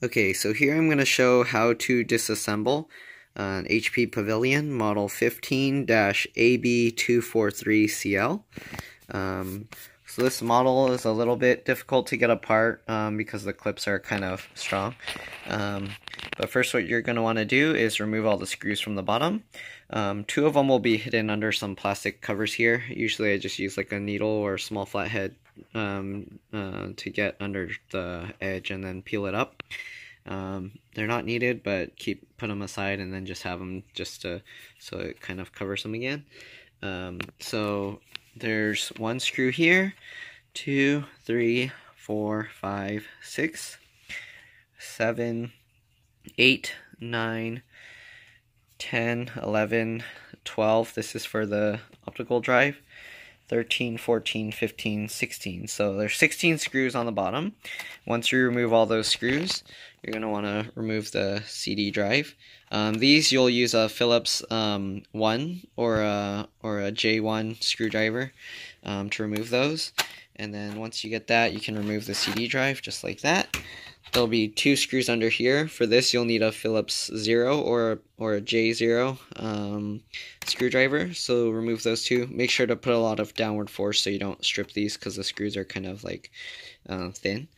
Okay, so here I'm going to show how to disassemble an HP Pavilion model 15-AB243CL. Um, so this model is a little bit difficult to get apart um, because the clips are kind of strong. Um, but first what you're going to want to do is remove all the screws from the bottom. Um, two of them will be hidden under some plastic covers here. Usually I just use like a needle or a small flathead um, uh, to get under the edge and then peel it up. Um, they're not needed, but keep put them aside and then just have them just to, so it kind of covers them again. Um, so there's one screw here, two, three, four, five, six, seven, eight, nine, 10, 11, 12. This is for the optical drive. 13, 14, 15, 16. So there's 16 screws on the bottom. Once you remove all those screws, you're going to want to remove the CD drive. Um, these you'll use a Phillips um, 1 or a, or a J1 screwdriver um, to remove those. And then once you get that, you can remove the CD drive just like that. There'll be two screws under here. For this, you'll need a Phillips 0 or, or a J0 um, screwdriver. So remove those two. Make sure to put a lot of downward force so you don't strip these because the screws are kind of like uh, thin.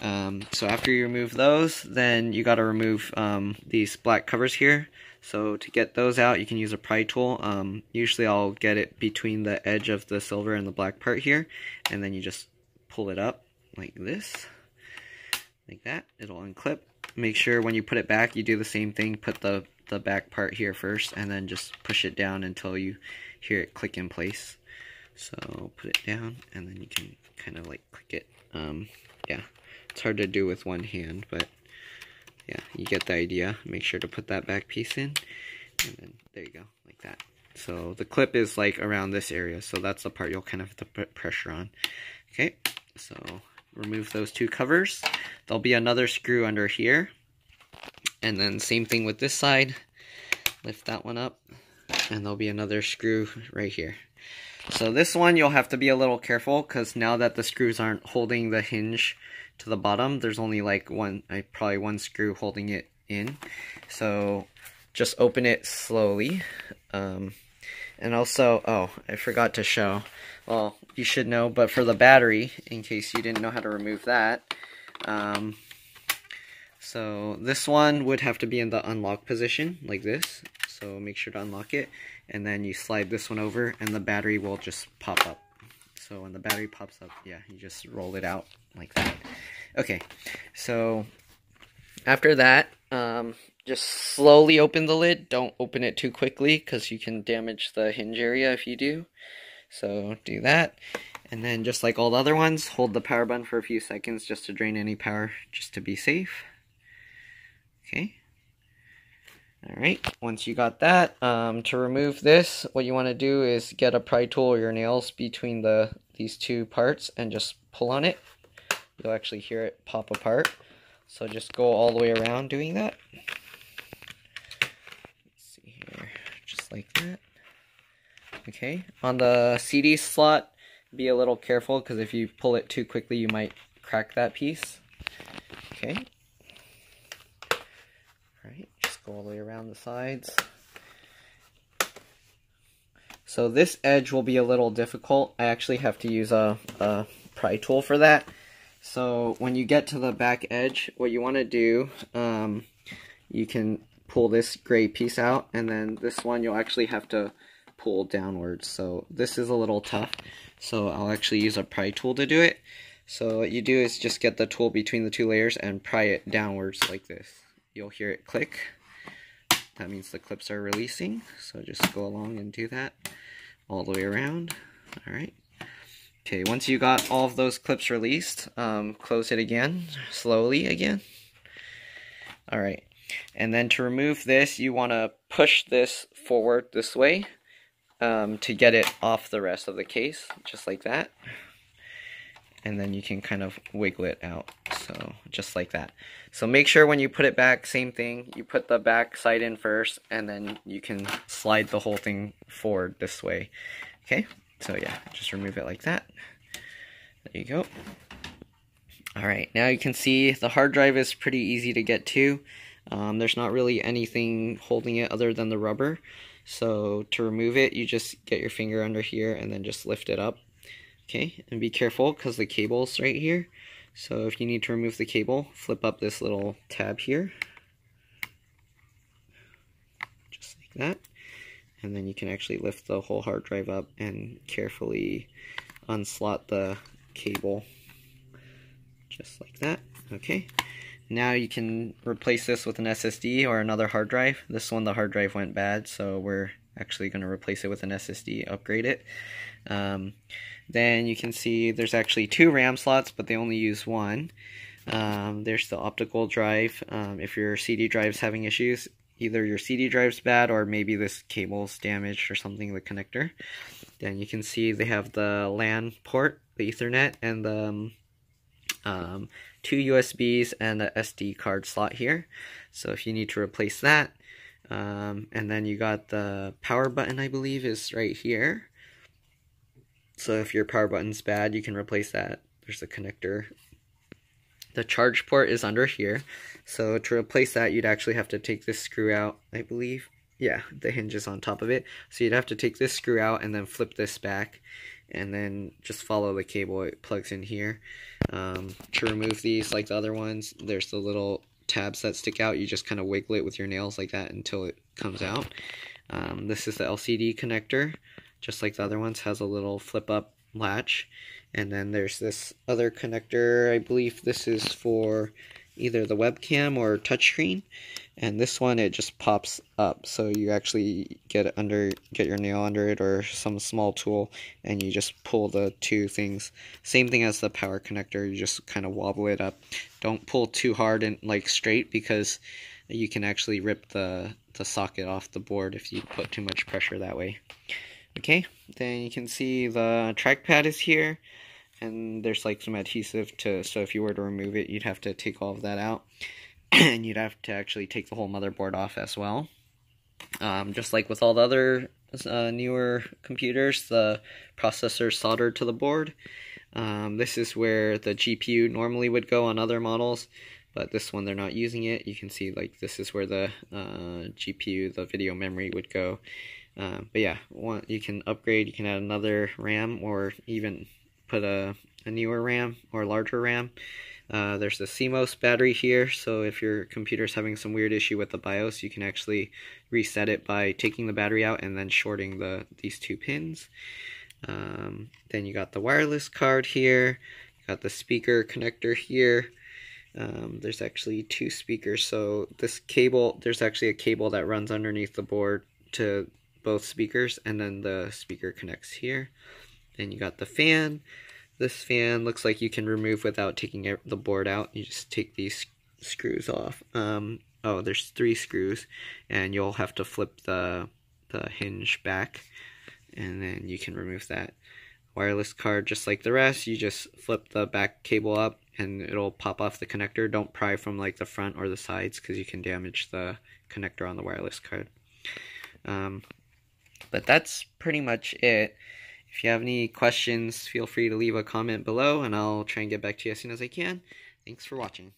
Um, so after you remove those, then you got to remove um, these black covers here. So to get those out, you can use a pry tool. Um, usually I'll get it between the edge of the silver and the black part here. And then you just pull it up like this like that. It'll unclip. Make sure when you put it back, you do the same thing. Put the, the back part here first, and then just push it down until you hear it click in place. So put it down, and then you can kind of like click it. Um, yeah, it's hard to do with one hand, but yeah, you get the idea. Make sure to put that back piece in, and then there you go, like that. So the clip is like around this area, so that's the part you'll kind of have to put pressure on. Okay, so remove those two covers. There'll be another screw under here. And then same thing with this side. Lift that one up. And there'll be another screw right here. So this one you'll have to be a little careful because now that the screws aren't holding the hinge to the bottom, there's only like one, probably one screw holding it in. So just open it slowly. Um, and also, oh, I forgot to show. Well, you should know, but for the battery, in case you didn't know how to remove that, um, so this one would have to be in the unlock position, like this. So make sure to unlock it, and then you slide this one over, and the battery will just pop up. So when the battery pops up, yeah, you just roll it out like that. Okay, so after that, um, just slowly open the lid. Don't open it too quickly because you can damage the hinge area if you do. So do that. And then just like all the other ones, hold the power button for a few seconds just to drain any power, just to be safe. Okay. Alright, once you got that, um, to remove this, what you want to do is get a pry tool or your nails between the these two parts and just pull on it. You'll actually hear it pop apart. So just go all the way around doing that. Let's see here, just like that. Okay, on the CD slot, be a little careful because if you pull it too quickly, you might crack that piece. Okay. Alright, just go all the way around the sides. So this edge will be a little difficult. I actually have to use a, a pry tool for that. So when you get to the back edge, what you want to do, um, you can pull this gray piece out, and then this one you'll actually have to pull downwards. So this is a little tough, so I'll actually use a pry tool to do it. So what you do is just get the tool between the two layers and pry it downwards like this. You'll hear it click. That means the clips are releasing, so just go along and do that all the way around. Alright. Okay, once you got all of those clips released, um, close it again, slowly again. Alright, and then to remove this, you want to push this forward this way um, to get it off the rest of the case, just like that. And then you can kind of wiggle it out, so just like that. So make sure when you put it back, same thing, you put the back side in first, and then you can slide the whole thing forward this way. Okay, so yeah, just remove it like that. There you go. Alright, now you can see the hard drive is pretty easy to get to. Um, there's not really anything holding it other than the rubber. So to remove it, you just get your finger under here and then just lift it up. Okay, and be careful because the cable's right here. So if you need to remove the cable, flip up this little tab here. Just like that. And then you can actually lift the whole hard drive up and carefully unslot the cable. Just like that. Okay. Now you can replace this with an SSD or another hard drive. This one, the hard drive went bad, so we're actually going to replace it with an SSD, upgrade it. Um, then you can see there's actually two RAM slots, but they only use one. Um, there's the optical drive. Um, if your CD drive's having issues, either your CD drive's bad or maybe this cable's damaged or something, the connector. Then you can see they have the LAN port, the Ethernet, and the um, two USBs and a SD card slot here. So if you need to replace that, um, and then you got the power button, I believe, is right here. So if your power button's bad, you can replace that. There's a connector. The charge port is under here. So to replace that, you'd actually have to take this screw out, I believe. Yeah, the hinge is on top of it. So you'd have to take this screw out and then flip this back. And then just follow the cable. It plugs in here. Um, to remove these, like the other ones, there's the little tabs that stick out. You just kind of wiggle it with your nails like that until it comes out. Um, this is the LCD connector just like the other ones, has a little flip up latch. And then there's this other connector, I believe this is for either the webcam or touchscreen. And this one, it just pops up. So you actually get under, get your nail under it or some small tool and you just pull the two things. Same thing as the power connector, you just kind of wobble it up. Don't pull too hard and like straight because you can actually rip the, the socket off the board if you put too much pressure that way. Okay, then you can see the trackpad is here, and there's like some adhesive to, so if you were to remove it, you'd have to take all of that out, and you'd have to actually take the whole motherboard off as well. Um, just like with all the other uh, newer computers, the processor soldered to the board. Um, this is where the GPU normally would go on other models, but this one they're not using it. You can see like this is where the uh, GPU, the video memory would go. Uh, but yeah, one, you can upgrade, you can add another RAM or even put a, a newer RAM or larger RAM. Uh, there's the CMOS battery here, so if your computer's having some weird issue with the BIOS, you can actually reset it by taking the battery out and then shorting the these two pins. Um, then you got the wireless card here, you got the speaker connector here. Um, there's actually two speakers, so this cable, there's actually a cable that runs underneath the board to both speakers and then the speaker connects here and you got the fan. This fan looks like you can remove without taking the board out. You just take these screws off. Um, oh there's three screws and you'll have to flip the the hinge back and then you can remove that. Wireless card just like the rest you just flip the back cable up and it'll pop off the connector. Don't pry from like the front or the sides because you can damage the connector on the wireless card. Um, but that's pretty much it. If you have any questions, feel free to leave a comment below, and I'll try and get back to you as soon as I can. Thanks for watching.